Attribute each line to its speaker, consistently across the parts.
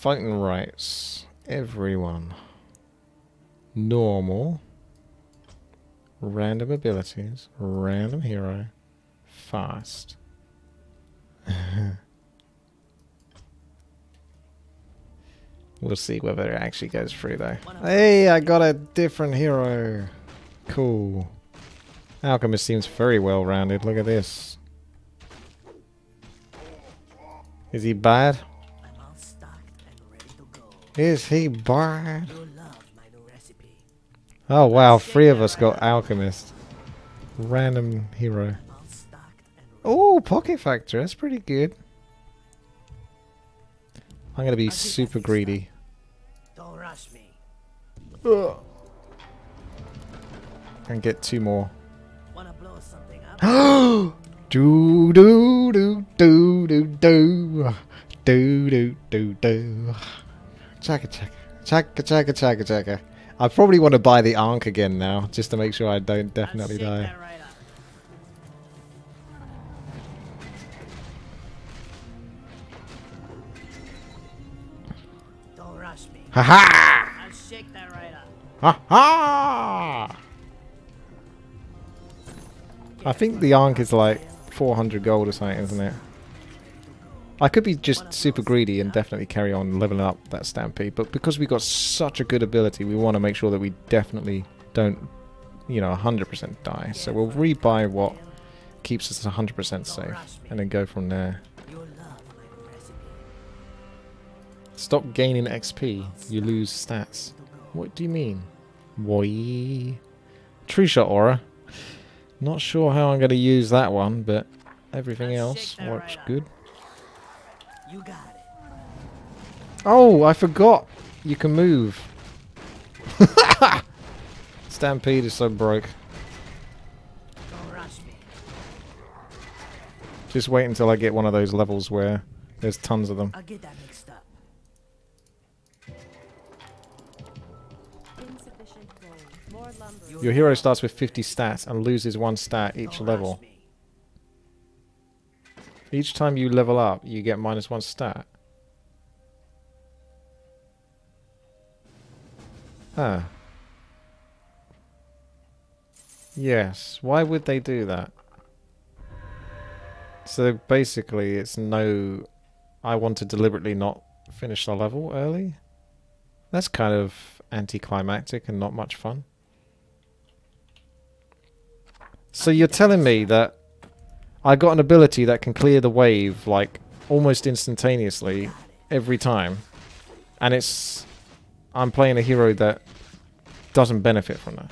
Speaker 1: Fighting rights. Everyone. Normal. Random abilities. Random hero. Fast. we'll see whether it actually goes through though. Hey, I got a different hero. Cool. Alchemist seems very well rounded. Look at this. Is he bad?
Speaker 2: I'm all stocked and ready to go.
Speaker 1: Is he bad?
Speaker 2: You'll love my new recipe.
Speaker 1: Oh wow, three of us got Alchemist. Random hero.
Speaker 2: I'm all stocked and ready.
Speaker 1: Oh, Pocket Factory, that's pretty good. I'm gonna be super greedy.
Speaker 2: Don't rush me.
Speaker 1: And get two more.
Speaker 2: Wanna blow something up?
Speaker 1: do do do do do do do do do do. Chaka chaka chaka chaka chaka chaka. I probably want to buy the Ankh again now, just to make sure I don't definitely die.
Speaker 2: right. Don't rush me.
Speaker 1: Ha ha!
Speaker 2: I'll shake that right up.
Speaker 1: Ha ha! I think the Ankh is like 400 gold or something, isn't it? I could be just super greedy and definitely carry on leveling up that Stampede, but because we've got such a good ability, we want to make sure that we definitely don't, you know, 100% die. So we'll rebuy what keeps us 100% safe, and then go from there.
Speaker 2: You'll love my new recipe.
Speaker 1: Stop gaining XP, you lose stats. What do you mean? Why? True Shot Aura. Not sure how I'm going to use that one, but everything else works good.
Speaker 2: You got it.
Speaker 1: Oh, I forgot. You can move. Stampede is so broke.
Speaker 2: Don't rush me.
Speaker 1: Just wait until I get one of those levels where there's tons of them.
Speaker 2: I'll get that mixed up.
Speaker 3: Insufficient gold. More lumber.
Speaker 1: Your hero starts with 50 stats and loses one stat each
Speaker 2: Don't
Speaker 1: level.
Speaker 2: rush me.
Speaker 1: Each time you level up, you get minus one stat. Ah. Yes. Why would they do that? So basically, it's no. I want to deliberately not finish the level early. That's kind of anticlimactic and not much fun. So you're telling me that I got an ability that can clear the wave like almost instantaneously every time, and it's I'm playing a hero that doesn't benefit from that.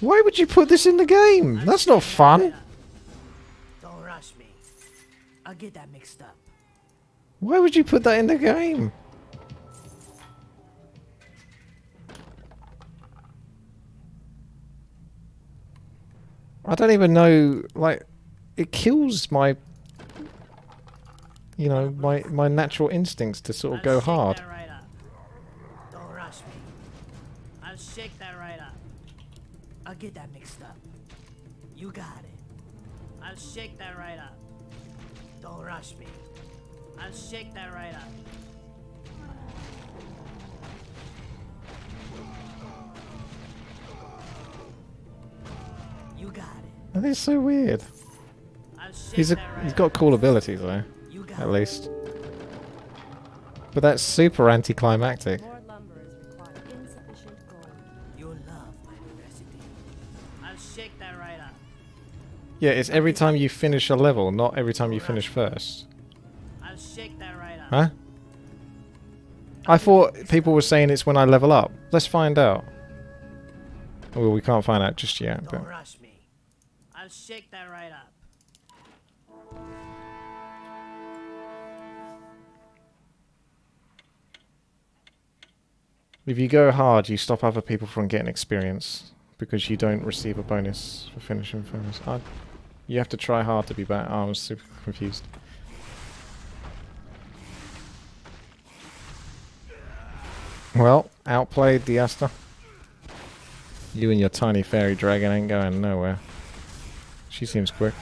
Speaker 1: Why would you put this in the game? That's not fun.
Speaker 2: Don't rush me. I'll get that mixed up.
Speaker 1: Why would you put that in the game? I don't even know, like, it kills my, you know, my, my natural instincts to sort of
Speaker 2: I'll
Speaker 1: go hard.
Speaker 2: Right. Don't rush me. I'll shake that right up. I'll get that mixed up. You got it. I'll shake that right up. Don't rush me. I'll shake that right up. You got it.
Speaker 1: That is so weird.
Speaker 2: I'll shake
Speaker 1: He's a,
Speaker 2: that right
Speaker 1: he's
Speaker 2: up.
Speaker 1: got cool abilities though,
Speaker 2: You got
Speaker 1: at least. But that's super anticlimactic.
Speaker 3: More lumber is required. Insufficient gold.
Speaker 2: You'll love my new recipe. I'll shake that right up.
Speaker 1: Yeah, it's every time you finish a level, not every time you finish first. Huh? I thought people were saying it's when I level up. Let's find out. Well, we can't find out just yet,
Speaker 2: Don't rush me. I'll shake that right up.
Speaker 1: if you go hard, you stop other people from getting experience because you don't receive a bonus for finishing first. I, you have to try hard to be better. I was super confused. Well, outplayed the Asta. You and your tiny fairy dragon ain't going nowhere. She seems quick.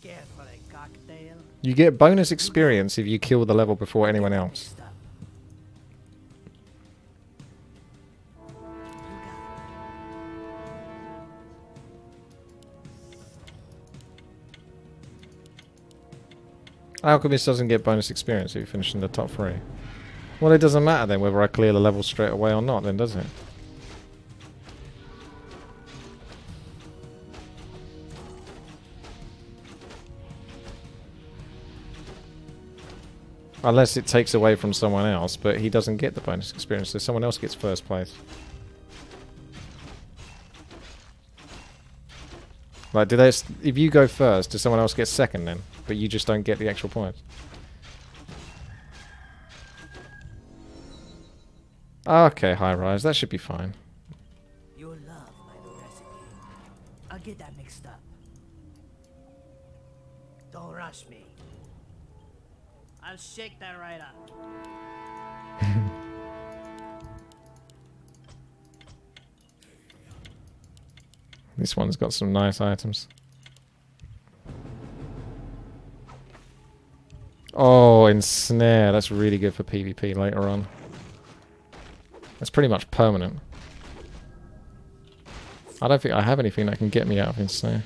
Speaker 2: Careful, cocktail.
Speaker 1: You get bonus experience if you kill the level before anyone else. Alchemist doesn't get bonus experience if you finish in the top three. Well, it doesn't matter then whether I clear the level straight away or not, then, does it? Unless it takes away from someone else, but he doesn't get the bonus experience, so someone else gets first place. Like, do they? If you go first, does someone else get second then? But you just don't get the actual points. Okay, high rise. That should be fine.
Speaker 2: You'll love my new recipe. I'll get that mixed up. Don't rush me. I'll shake that right up.
Speaker 1: This one's got some nice items. Oh, ensnare. That's really good for PvP later on. That's pretty much permanent. I don't think I have anything that can get me out of ensnare.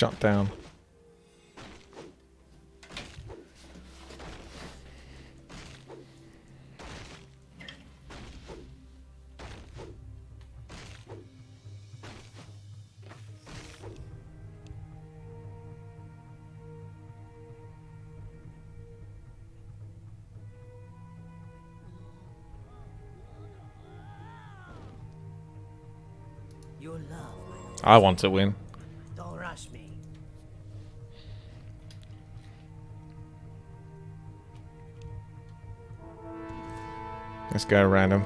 Speaker 1: Shut down.
Speaker 2: You'll love my new
Speaker 1: I want to win. Let's go random.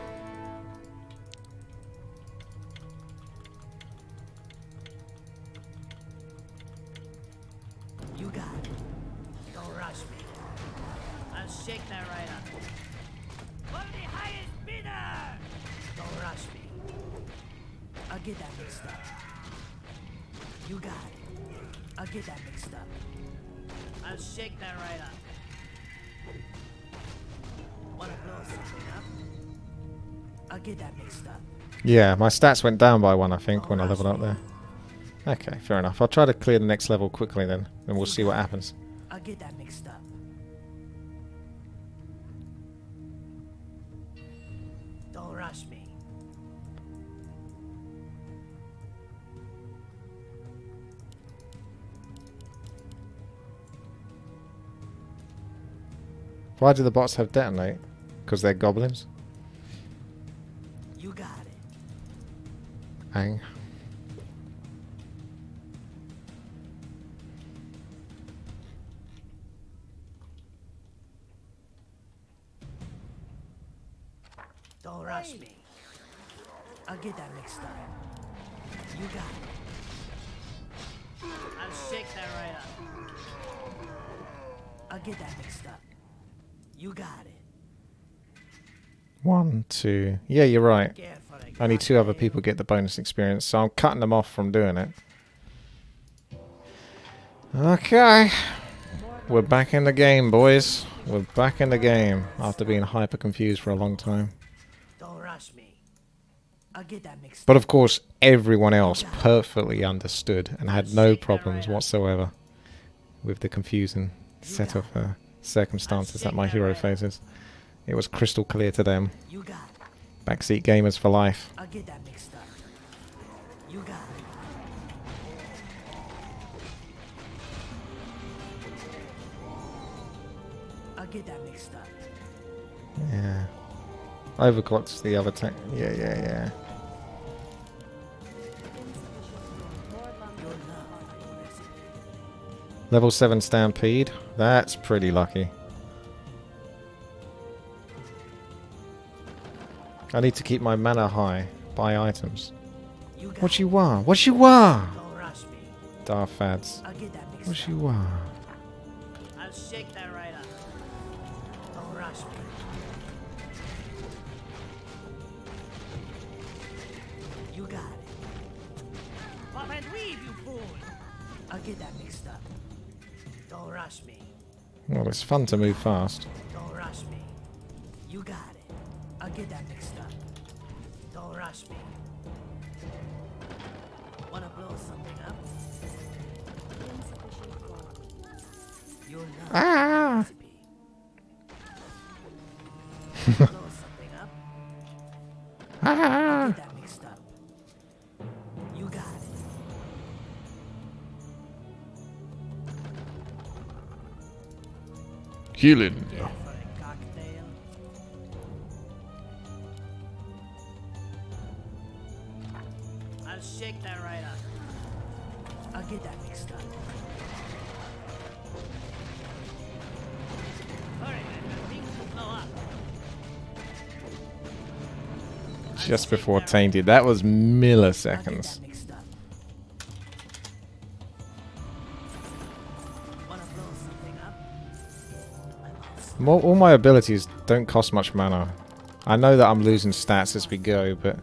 Speaker 2: You got it. Don't rush me. I'll shake that right up. For the highest bidder! Don't rush me. I'll get that mixed up. You got it. I'll get that mixed up. I'll shake that right up. Wanna blow something up? I'll get that mixed up.
Speaker 1: Yeah, my stats went down by one, I think, when I leveled up there. Okay, fair enough. I'll try to clear the next level quickly then, and we'll see what happens.
Speaker 2: I'll get that mixed up. Don't rush me.
Speaker 1: Why do the bots have detonate? Because they're goblins?
Speaker 2: It.
Speaker 1: Hang.
Speaker 2: Don't rush me. I'll get that mixed up. You got it. I'll shake that right up. I'll get that mixed up. You got it.
Speaker 1: One, two. Yeah, you're right.
Speaker 2: Careful.
Speaker 1: Only two other people get the bonus experience, so I'm cutting them off from doing it. Okay. We're back in the game, boys. We're back in the game after being hyper confused for a long time.
Speaker 2: Don't rush me. I'll get that mixed
Speaker 1: But of course, everyone else perfectly understood and had no problems whatsoever with the confusing set of uh, circumstances that my hero faces. It was crystal clear to them.
Speaker 2: You got it.
Speaker 1: Backseat gamers for life.
Speaker 2: I'll get that mixed up. You got it. I'll get that mixed up.
Speaker 1: Yeah. Overclocks the other tech. Yeah, yeah, yeah. Level 7 Stampede. That's pretty lucky. I need to keep my mana high. Buy items.
Speaker 2: You
Speaker 1: What you want? What you want?
Speaker 2: it. Don't rush me.
Speaker 1: Dark fads.
Speaker 2: I'll get that
Speaker 1: What you want?
Speaker 2: I'll shake that right up. Don't rush me. You got it. Pop and weave, you fool! I'll get that mixed up. Don't rush me.
Speaker 1: Well, it's fun to move fast. Healing.
Speaker 2: Yeah, for a cocktail. I'll shake that right up. I'll get that mixed up. Hurry, things will blow up.
Speaker 1: Just before
Speaker 2: that right
Speaker 1: tainted. That was milliseconds.
Speaker 2: All
Speaker 1: all my abilities don't cost much mana. I know that I'm losing stats as we go, but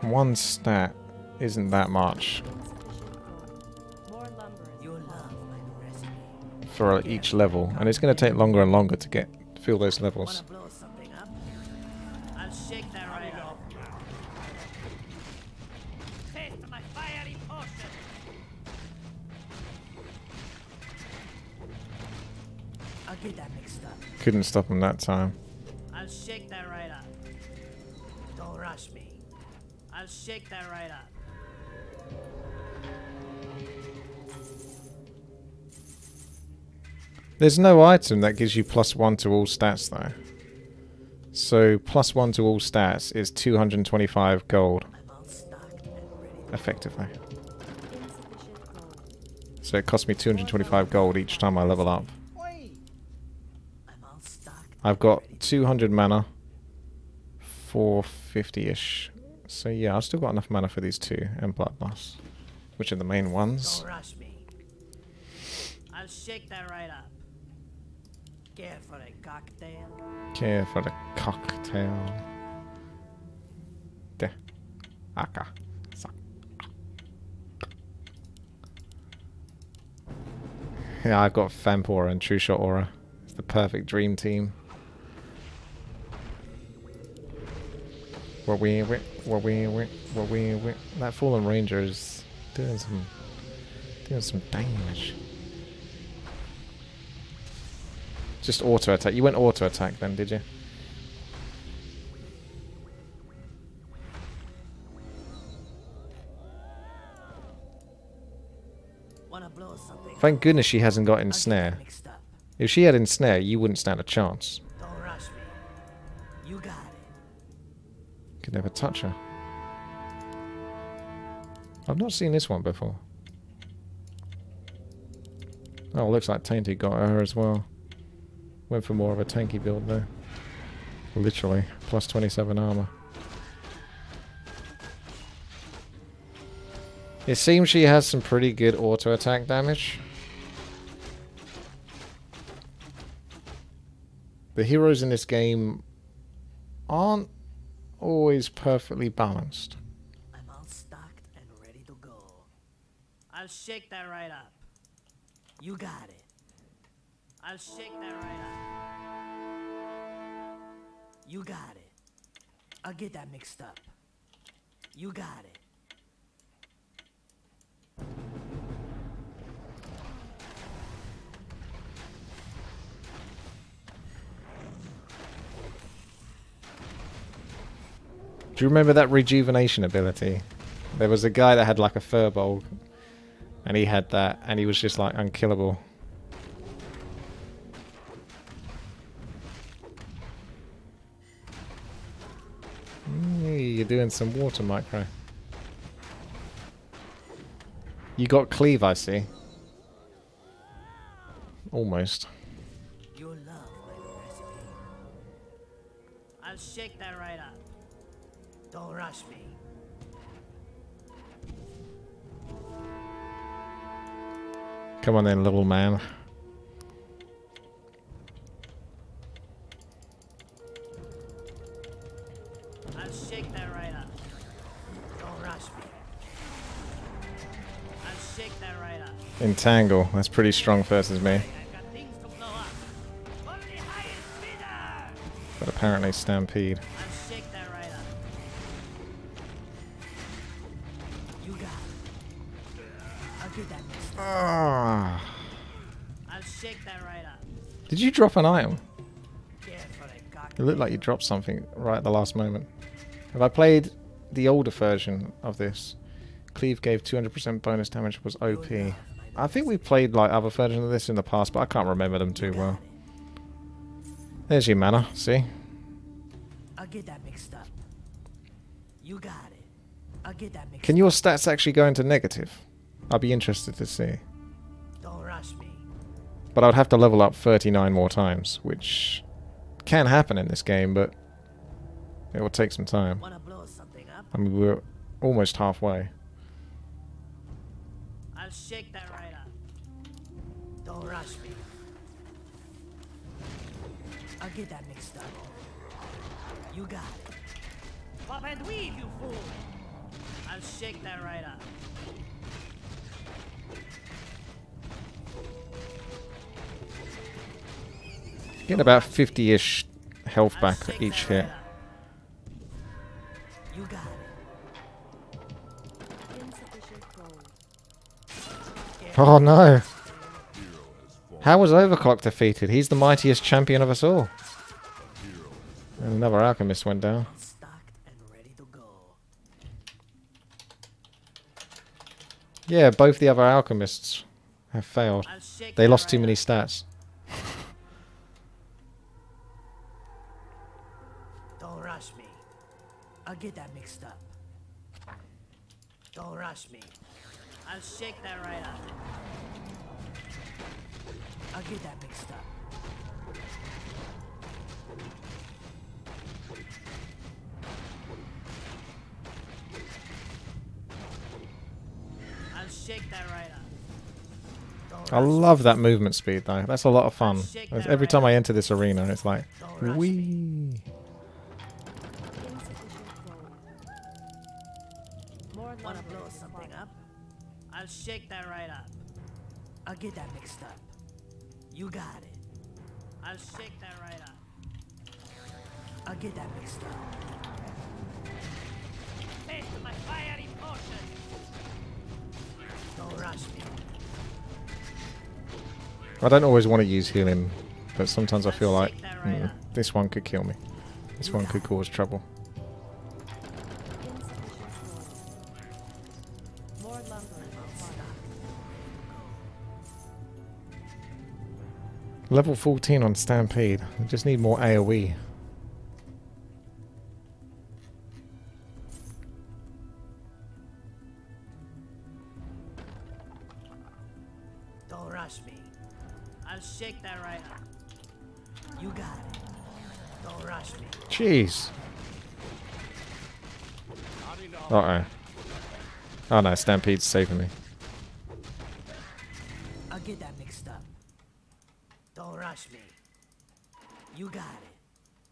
Speaker 1: one stat isn't that much.
Speaker 3: More
Speaker 1: for each level, and it's going to take longer and longer to get fill those levels. Couldn't stop him that time.
Speaker 2: I'll shake that right up. Don't rush me. I'll shake that right up.
Speaker 1: There's no item that gives you plus one to all stats though. So plus one to all stats is 225 gold,
Speaker 2: I'm all stocked and ready.
Speaker 1: effectively. So it costs me 225 gold each time I level up.
Speaker 2: I'm all stocked.
Speaker 1: I've got 200 mana, 450-ish. So yeah, I've still got enough mana for these two and Bloodlust, which are the main ones.
Speaker 2: Don't rush me. I'll shake that right up. Care for a cocktail?
Speaker 1: Care for the cocktail. De. Aka. Yeah, I've got Vamp Aura and True Shot Aura. It's the perfect dream team. What we what we what we what that Fallen Ranger is doing some doing some damage. Just auto attack. You went auto attack then, did you?
Speaker 2: Something?
Speaker 1: Thank goodness she hasn't got ensnare. If she had ensnare, you wouldn't stand a chance. Could never touch her. I've not seen this one before. Oh, looks like Tainted got her as well. Went for more of a tanky build though. Literally, plus 27 armor. It seems she has some pretty good auto attack damage. The heroes in this game aren't always perfectly balanced.
Speaker 2: I'm all stocked and ready to go. I'll shake that right up. You got it. I'll shake that right up. You got it. I'll get that mixed up. You got it.
Speaker 1: You remember that rejuvenation ability? There was a guy that had like a furbolg, and he had that, and he was just like unkillable. You're doing some water micro. You got cleave, I see. Almost.
Speaker 2: Rush me.
Speaker 1: Come on then, little man.
Speaker 2: I'll shake that right up. Don't rush me. I'll shake that right up.
Speaker 1: Entangle. That's pretty strong versus me.
Speaker 2: I've got things to blow up. For the highest bidder!
Speaker 1: But apparently Stampede. Did you drop an item?
Speaker 2: Care for a cock.
Speaker 1: It looked like you dropped something right at the last moment. Have I played the older version of this? Cleave gave 200% bonus damage was OP. Oh, I think we played like other versions of this in the past, but I can't remember them too well. There's your mana, see?
Speaker 2: I'll get that mixed up. You got it. I'll get that mixed
Speaker 1: Can your stats actually go into negative? I'd be interested to see. But I would have to level up 39 more times, which can happen in this game, but it will take some time.
Speaker 2: Wanna blow something up?
Speaker 1: I mean, we're almost halfway.
Speaker 2: I'll shake that right up. Don't rush me. I'll get that mixed up. You got it. Pop and weave, you fool! I'll shake that right up.
Speaker 1: Get about 50-ish health back each hit.
Speaker 2: You got it.
Speaker 1: Oh no! How was Overclock defeated? He's the mightiest champion of us all. And another alchemist went down.
Speaker 2: Stocked and ready to go.
Speaker 1: Yeah, both the other alchemists have failed. They lost too many stats.
Speaker 2: Don't rush me. I'll get that mixed up. Don't rush me. I'll shake that right up. I'll get that mixed up. I'll shake that right up.
Speaker 1: I love that movement speed though. That's a lot of fun. Every time I enter this arena, it's like,
Speaker 2: Don't rush me.
Speaker 1: wee.
Speaker 2: I'll shake that right up. I'll get that mixed up. You got it. I'll shake that right up. I'll get that mixed up. Taste my fiery potion. Don't rush me.
Speaker 1: I don't always want to use healing, but sometimes I feel like
Speaker 2: Shake that right
Speaker 1: mm, this one could kill me. This one could cause trouble. Level 14 on Stampede. I just need more. AoE.
Speaker 2: Don't rush me. I'll shake that right up. You got it. Don't rush me.
Speaker 1: Jeez. Uh oh. Oh no, Stampede's saving me.
Speaker 2: I'll get that up. Don't rush me. You got it.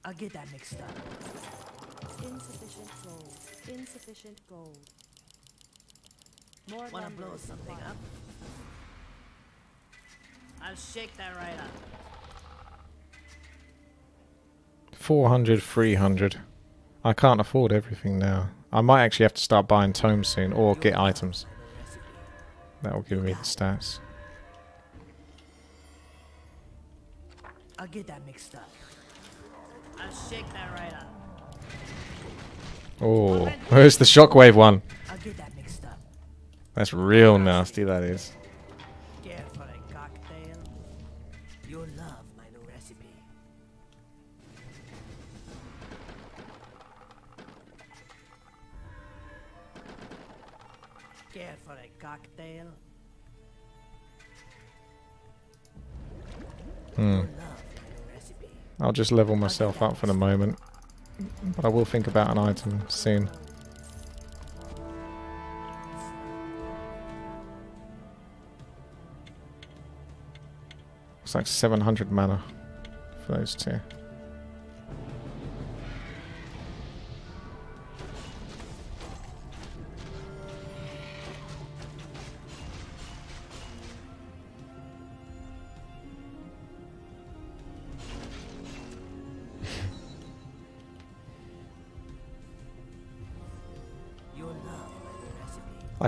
Speaker 2: I'll get that mixed up.
Speaker 3: Insufficient gold. Insufficient gold. More
Speaker 2: Wanna blow something up? I'll shake that right up.
Speaker 1: 400, 300. I can't afford everything now. I might actually have to start buying tomes soon or get items. That will give me the stats.
Speaker 2: I'll get that mixed up. I'll shake that right up.
Speaker 1: Oh, where's the shockwave one?
Speaker 2: I'll get that mixed up.
Speaker 1: That's real nasty, that is.
Speaker 2: Care for a cocktail? You'll love my new recipe. Care for a cocktail?
Speaker 1: Hmm. I'll just level myself up for the moment. But I will think about an item soon. It's like 700 mana for those two.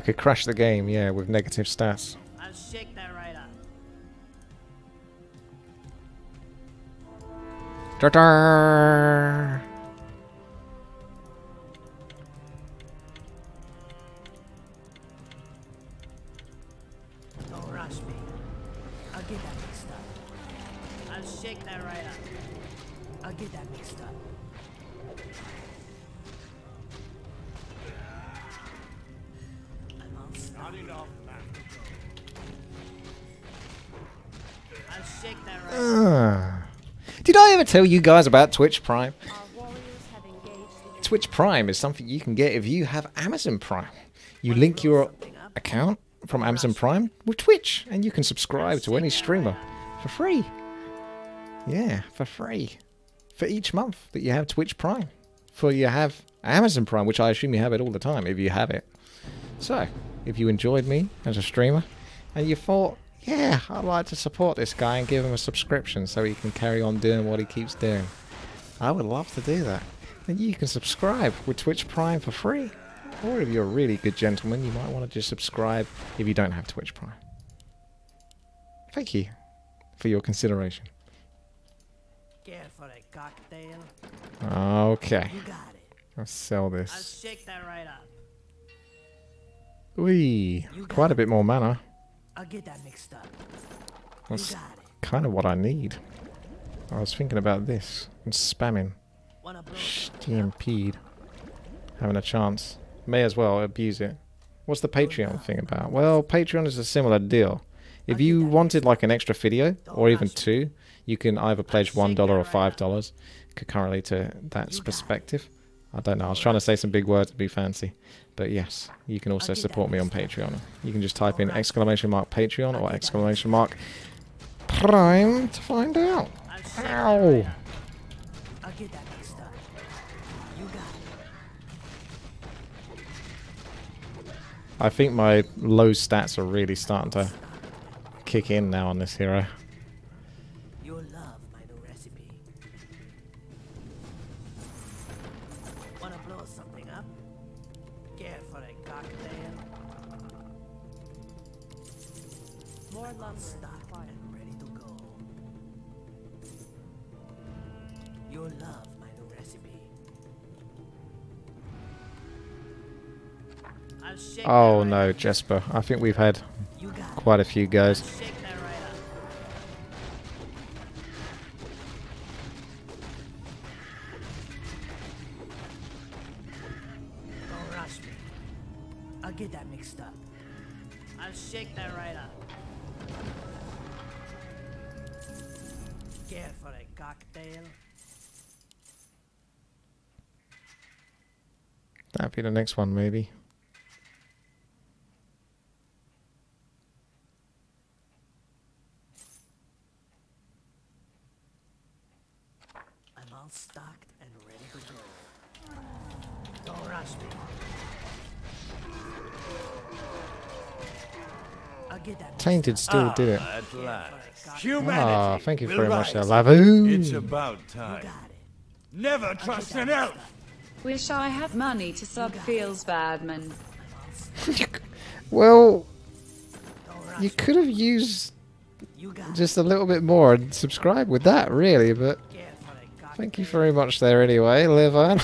Speaker 1: Could crash the game, yeah, with negative stats.
Speaker 2: I'll shake that right up.
Speaker 1: Ta-da! Ah. Did I ever tell you guys about Twitch Prime? Twitch Prime is something you can get if you have Amazon Prime. You link your account from Amazon Prime with Twitch, and you can subscribe to any streamer for free. Yeah, for free. For each month that you have Twitch Prime. For you have Amazon Prime, which I assume you have it all the time if you have it. So, if you enjoyed me as a streamer, and you thought, yeah, I'd like to support this guy and give him a subscription so he can carry on doing what he keeps doing, I would love to do that. Then you can subscribe with Twitch Prime for free. Or if you're a really good gentleman, you might want to just subscribe if you don't have Twitch Prime. Thank you for your consideration.
Speaker 2: Care for a cocktail?
Speaker 1: Okay,
Speaker 2: You got it.
Speaker 1: let's sell
Speaker 2: I'll
Speaker 1: this.
Speaker 2: shake that right up.
Speaker 1: Wee, quite a bit more mana.
Speaker 2: I'll get that mixed up.
Speaker 1: That's
Speaker 2: You got it.
Speaker 1: kind of what I need. I was thinking about this and spamming.
Speaker 2: Wanna blow something up?
Speaker 1: Stampede. Having a chance. May as well abuse it. What's the Patreon thing about? Well, Patreon is a similar deal. If you wanted like an extra video, or even two, you can either pledge $1 or $5 concurrently to that perspective. I don't know. I was trying to say some big words to be fancy. But yes, you can also support me on Patreon. You can just type in exclamation mark Patreon or exclamation mark Prime to find out.
Speaker 2: I'll shake that
Speaker 1: Ow.
Speaker 2: I'll get that mixed up. You got it.
Speaker 1: I think my low stats are really starting to kick in now on this hero. Oh no. Jesper. I think we've had quite a few
Speaker 2: me. I'll get that mixed up. I'll shake that right up. Care for a cocktail?
Speaker 1: That'd be the next one, maybe.
Speaker 2: I'm all stocked and ready to go. Don't rush me. I'll get that. mixed
Speaker 1: Tainted still did it.
Speaker 4: At
Speaker 2: Care
Speaker 4: last.
Speaker 2: for a cocktail.
Speaker 4: Humanity.
Speaker 1: Ah, thank you
Speaker 4: will
Speaker 1: very much,
Speaker 4: rise.
Speaker 1: Lavu.
Speaker 4: It's about time.
Speaker 2: Got.
Speaker 4: Never trust an elf.
Speaker 5: Wish I had money to sub feels bad, man.
Speaker 1: well, you could have used
Speaker 2: You got it.
Speaker 1: just a little bit more and subscribe with that, really. But
Speaker 2: Care for a cocktail.
Speaker 1: thank you very much there anyway, Levan.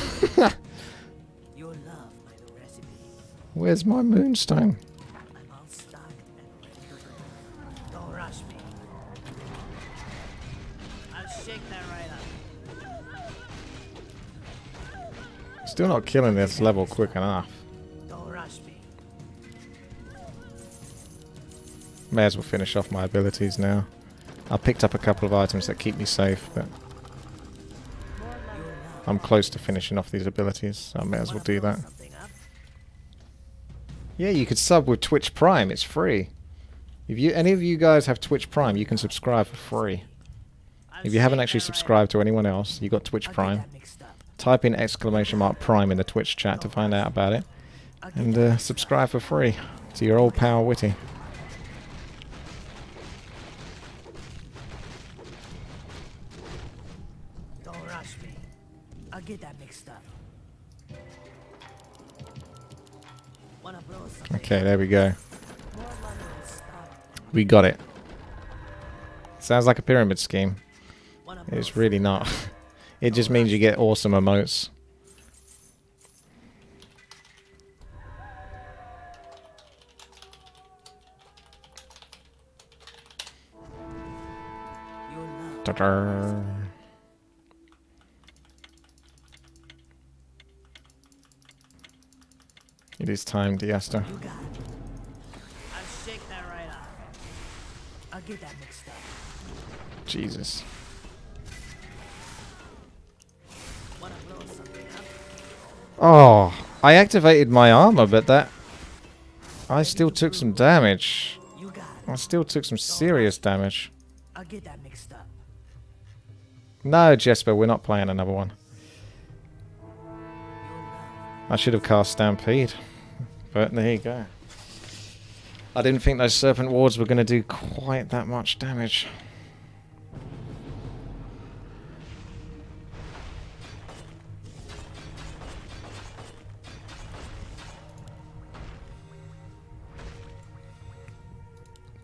Speaker 2: You'll love my new recipe.
Speaker 1: Where's my moonstone? Still not killing this level quick enough. May as well finish off my abilities now. I picked up a couple of items that keep me safe, but I'm close to finishing off these abilities, so I may as well do that. Yeah, you could sub with Twitch Prime. It's free. If you any of you guys have Twitch Prime, you can subscribe for free. If you haven't actually subscribed to anyone else, you got Twitch Prime.
Speaker 2: That mixed up.
Speaker 1: Type in exclamation mark Prime in the Twitch chat to find out about it, and uh, subscribe for free to your old pal Witty.
Speaker 2: Don't rush me. I'll get that mixed up. Wanna blow something
Speaker 1: Okay, there we go.
Speaker 3: More lumber is spotted.
Speaker 1: We got it. Sounds like a pyramid scheme. It's really not. it just oh, means you get awesome emotes. Ta-da. It is time, Diasta.
Speaker 2: You got it. I'll shake that right up. I'll get that mixed up.
Speaker 1: Jesus. Oh, I activated my armor, but that... I still took some damage. I still took some serious damage.
Speaker 2: I'll get that mixed up.
Speaker 1: No, Jesper, we're not playing another one. I should have cast Stampede. But there you go. I didn't think those Serpent Wards were going to do quite that much damage.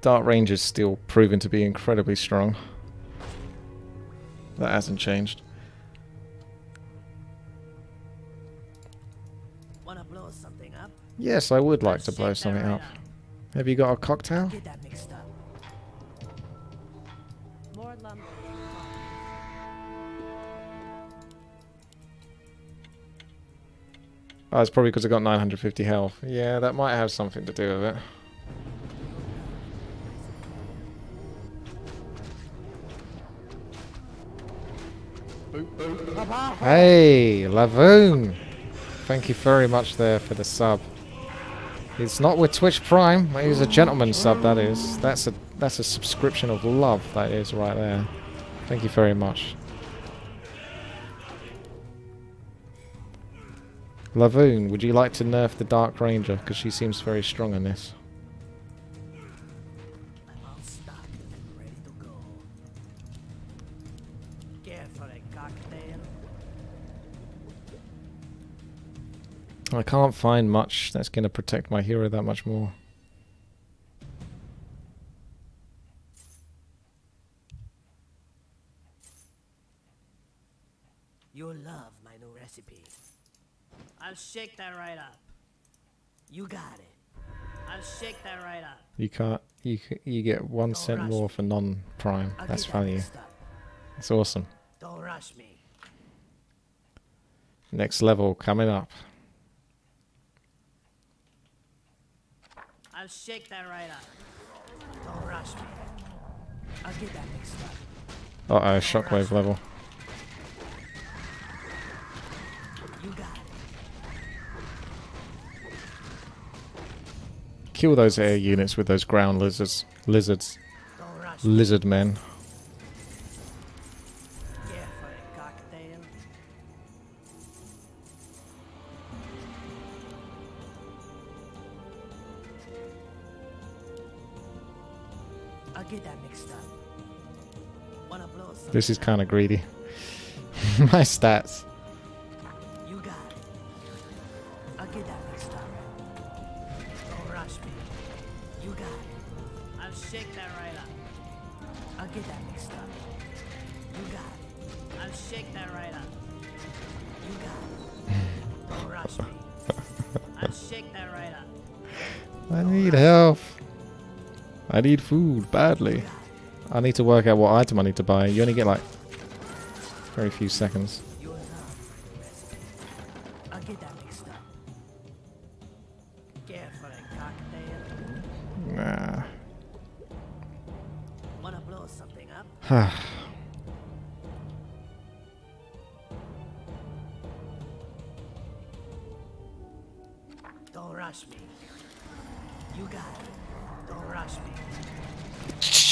Speaker 1: Dark Ranger's still proven to be incredibly strong. That hasn't changed.
Speaker 2: Wanna blow something up?
Speaker 1: Yes, I would like to blow something up. Have you got a cocktail?
Speaker 2: Get that mixed up.
Speaker 3: More lumber.
Speaker 1: Oh, it's probably because I got 950 health. Yeah, that might have something to do with it. Hey, Lavoon! Thank you very much there for the sub. It's not with Twitch Prime. He's a gentleman sub. That is. That's a that's a subscription of love. That is right there. Thank you very much. Lavoon, would you like to nerf the Dark Ranger? Because she seems very strong in this. Can't find much that's going to protect my hero that much more.
Speaker 2: You'll love my new recipe. I'll shake that right up. You got it. I'll shake that right up.
Speaker 1: You can't. You you get one cent
Speaker 2: rush
Speaker 1: more for non-prime. That's value. It's awesome.
Speaker 2: Don't rush me.
Speaker 1: Next level coming up.
Speaker 2: I'll shake that right up. Don't rush me. I'll get that mixed up.
Speaker 1: Uh oh, shockwave level.
Speaker 2: You got it.
Speaker 1: Kill those air units with those ground lizards. Lizards. Lizard men.
Speaker 2: Rush me. I'll shake that right up.
Speaker 1: I need health. I need food badly. I need to work out what item I need to buy. You only get like very few seconds. Nah.
Speaker 2: Don't rush me. You got it. Don't rush me.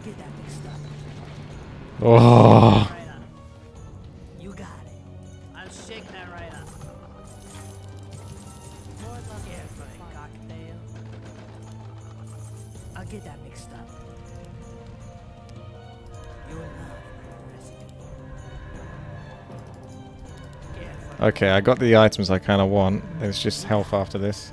Speaker 2: It. Get that mixed up.
Speaker 1: Oh.
Speaker 2: You got it. I'll shake that right up.
Speaker 3: More lumber
Speaker 2: Yeah,
Speaker 3: is
Speaker 2: right,
Speaker 3: required.
Speaker 2: cocktail. I'll get that mixed up. You'll love my recipe. Yeah, right.
Speaker 1: Okay, I got the items I kind of want. It's just health after this.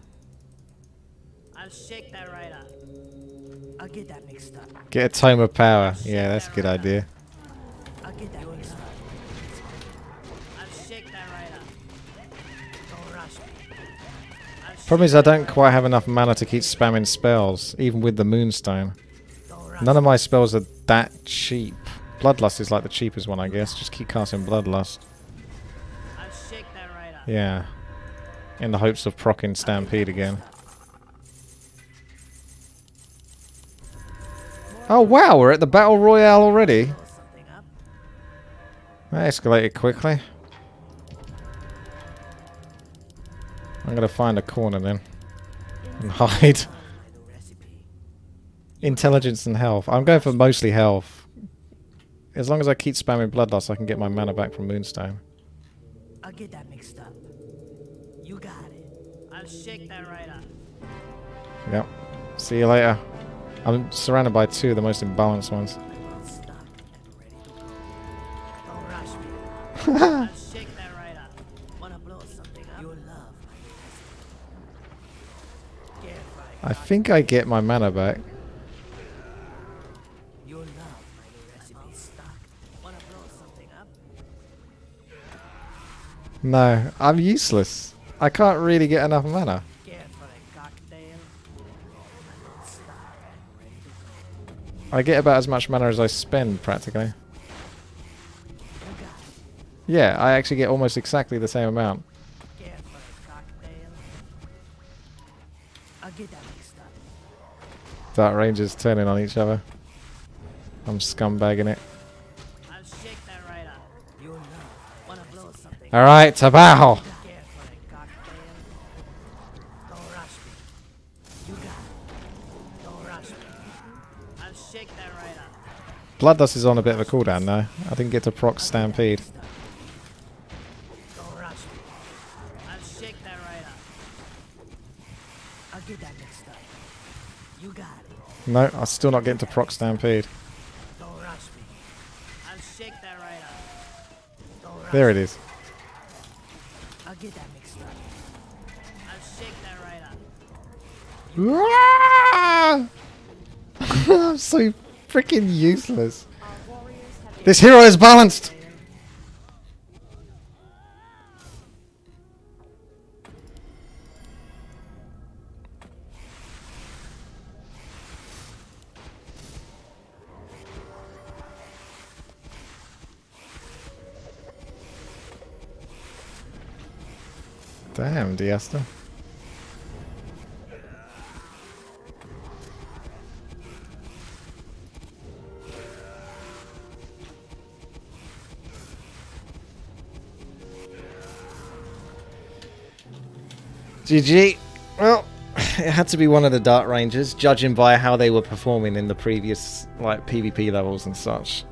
Speaker 2: Shake that right up. I'll get that mixed up. Get
Speaker 1: a tome of power. Yeah, that's a good idea.
Speaker 2: I'll get that mixed up. I'll shake that right up. Don't rush me.
Speaker 1: Problem is I don't quite have enough mana to keep spamming spells, even with the Moonstone.
Speaker 2: up. Don't rush
Speaker 1: None of my spells are that cheap. Bloodlust is like the cheapest one, I guess. Just keep casting Bloodlust.
Speaker 2: I'll shake that right.
Speaker 1: Yeah. In the hopes of procking Stampede again. Oh wow, we're at the Battle Royale already.
Speaker 2: Blow something up.
Speaker 1: That escalated quickly. I'm gonna find a corner then. And hide.
Speaker 2: My new recipe.
Speaker 1: Intelligence and health. I'm going for mostly health. As long as I keep spamming Bloodlust, I can get my mana back from Moonstone.
Speaker 2: I'll get that mixed up. You got it. I'll shake that right up.
Speaker 1: Yep. See you later. I'm surrounded by two of the most imbalanced ones. I think I get my mana back. No, I'm useless. I can't really get enough mana.
Speaker 2: Get for a cocktail. I'll stop and ready to go.
Speaker 1: I get about as much mana as I spend, practically.
Speaker 2: You got it.
Speaker 1: Yeah, I actually get almost exactly the same amount.
Speaker 2: Get for a cocktail. I'll get that mixed up.
Speaker 1: Dark Rangers turning on each other. I'm scumbagging it.
Speaker 2: I'll shake
Speaker 1: Bloodlust is on a bit of a cooldown now. I didn't get to proc Stampede. No, I'm still not getting to proc Stampede. There it is.
Speaker 2: I'll get that mixed up. I'll shake that right up.
Speaker 1: I'm so freaking useless. This hero is balanced! Damn, Diasta. GG. Well, it had to be one of the Dark Rangers, judging by how they were performing in the previous like PvP levels and such.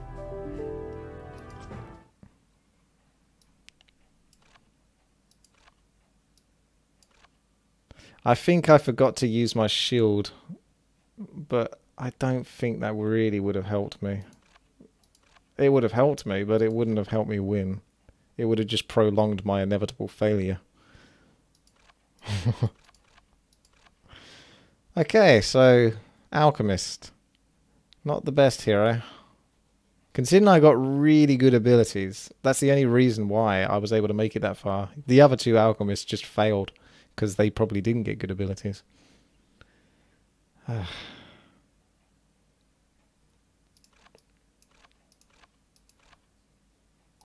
Speaker 1: I think I forgot to use my shield, but I don't think that really would have helped me. It would have helped me, but it wouldn't have helped me win. It would have just prolonged my inevitable failure. okay, so Alchemist. Not the best hero. Considering I got really good abilities, that's the only reason why I was able to make it that far. The other two alchemists just failed because they probably didn't get good abilities.